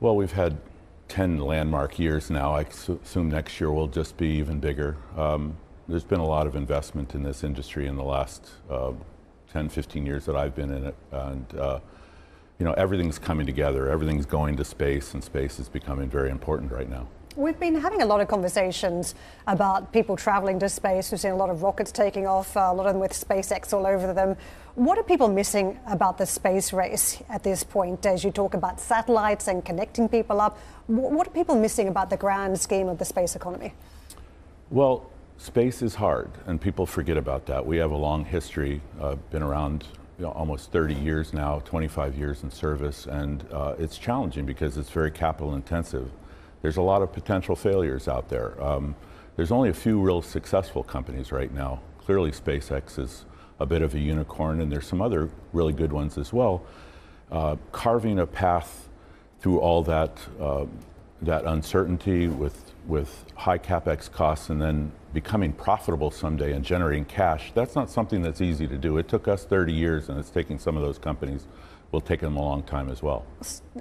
Well, we've had 10 landmark years now. I assume next year will just be even bigger. Um, there's been a lot of investment in this industry in the last uh, 10, 15 years that I've been in it. And, uh, you know, everything's coming together. Everything's going to space, and space is becoming very important right now. We've been having a lot of conversations about people traveling to space. We've seen a lot of rockets taking off, uh, a lot of them with SpaceX all over them. What are people missing about the space race at this point as you talk about satellites and connecting people up? What are people missing about the grand scheme of the space economy? Well, space is hard, and people forget about that. We have a long history, uh, been around you know, almost 30 years now, 25 years in service, and uh, it's challenging because it's very capital intensive there's a lot of potential failures out there. Um, there's only a few real successful companies right now. Clearly, SpaceX is a bit of a unicorn, and there's some other really good ones as well. Uh, carving a path through all that uh, that uncertainty with with high capex costs, and then becoming profitable someday and generating cash. That's not something that's easy to do. It took us 30 years, and it's taking some of those companies will take them a long time as well.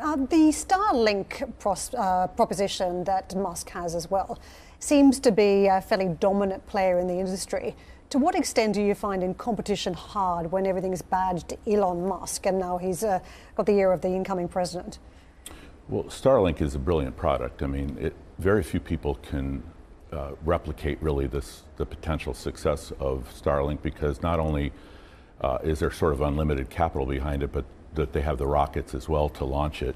Uh, the Starlink pros, uh, proposition that Musk has as well seems to be a fairly dominant player in the industry. To what extent do you find in competition hard when everything's badged Elon Musk and now he's uh, got the ear of the incoming president? Well, Starlink is a brilliant product. I mean, it, very few people can uh, replicate really this the potential success of Starlink because not only uh, is there sort of unlimited capital behind it, but that they have the rockets as well to launch it.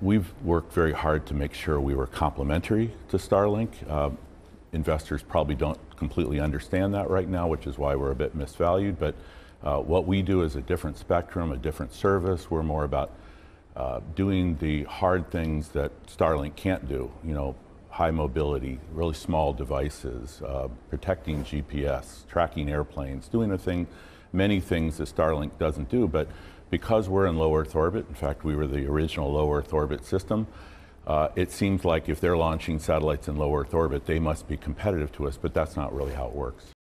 We've worked very hard to make sure we were complementary to Starlink. Uh, investors probably don't completely understand that right now, which is why we're a bit misvalued. But uh, what we do is a different spectrum, a different service. We're more about uh, doing the hard things that Starlink can't do. You know, high mobility, really small devices, uh, protecting GPS, tracking airplanes, doing a thing, many things that Starlink doesn't do. But because we're in low Earth orbit, in fact, we were the original low Earth orbit system, uh, it seems like if they're launching satellites in low Earth orbit, they must be competitive to us, but that's not really how it works.